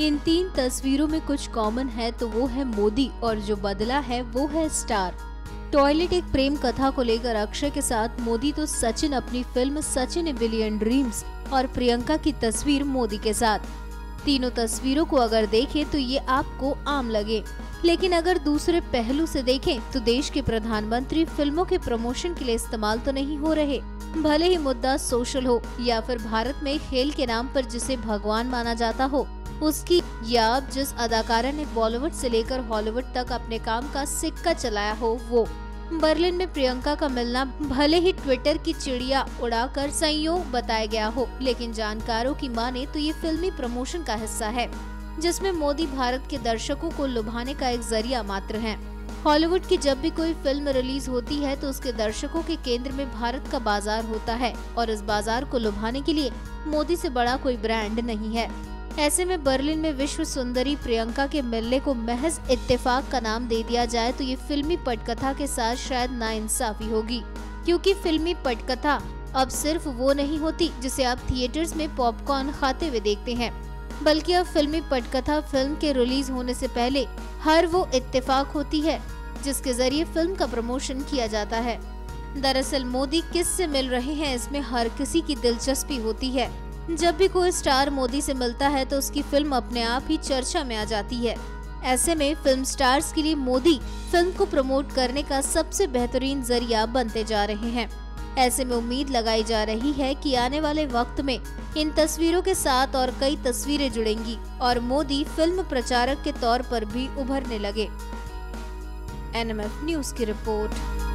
इन तीन तस्वीरों में कुछ कॉमन है तो वो है मोदी और जो बदला है, वो है स्टार टॉयलेट एक प्रेम कथा को लेकर अक्षय के साथ मोदी तो सचिन अपनी film Sachin a billion dreams और प्रियंका की तस्वीर मोदी के साथ. तीनों तस्वीरों को अगर देखें तो ये आपको आम लगे. लेकिन अगर दूसरे पहलू से देखें तो देश के प्रधानमंत्री फ़िल्मों के प्रमोशन के लिए इस्तेमाल तो नहीं हो रहे. भले ही मुद्दा सोशल हो, या फिर भारत में खेल के नाम पर जिसे भगवान माना जाता हो उसकी या जिस अदाकारा ने बॉलीवुड से लेकर हॉलीवुड तक अपने काम का सिक्का चलाया हो, वो। बर्लिन में प्रियंका का मिलना भले ही ट्विटर की चिड़िया उड़ाकर संयोग बताया गया हो, लेकिन जानकारों की माने तो ये फिल्मी प्रमोशन का हिस्सा है, जिसमें मोदी भारत के दर्शकों को लुभाने का एक ज़रिया मात्र है। हॉलीवुड की जब भी कोई फ़िल्म रिलीज़ होती है तो उसके दर्शकों के केंद्र में भारत का बाज़ार होता है, और इस बाज़ार को लुभाने के लिए मोदी से बड़ा कोई ब्रांड नहीं है। ऐसे में बर्लिन में विश्व सुंदरी प्रियंका के मिलने को महज इत्तेफाक का नाम दे दिया जाए तो ये फिल्मी पटकथा के साथ शायद नाइंसाफी होगी। क्योंकि फिल्मी पटकथा अब सिर्फ़ वो नहीं होती, जिसे आप थिएटर्स में पॉपकॉर्न खाते हुए देखते हैं। बल्कि अब फिल्मी पटकथा फ़िल्म के रिलीज़ होने से पहले हर वो इत्तेफाक होती है, जिसके ज़रिए फ़िल्म का प्रमोशन किया जाता है। दरअसल मोदी किस से मिल रहे हैं, इसमें हर किसी की दिलचस्पी होती है। जब भी कोई स्टार मोदी से मिलता है तो उसकी फ़िल्म अपने आप ही चर्चा में आ जाती है। ऐसे में फ़िल्म स्टार्स के लिए मोदी फ़िल्म को प्रमोट करने का सबसे बेहतरीन ज़रिया बनते जा रहे हैं। ऐसे में उम्मीद लगाई जा रही है कि आने वाले वक्त में इन तस्वीरों के साथ और कई तस्वीरें जुड़ेंगी और मोदी फ़िल्म प्रचारक के तौर पर भी उभरने लगे। एनएमएफ न्यूज़ की रिपोर्ट।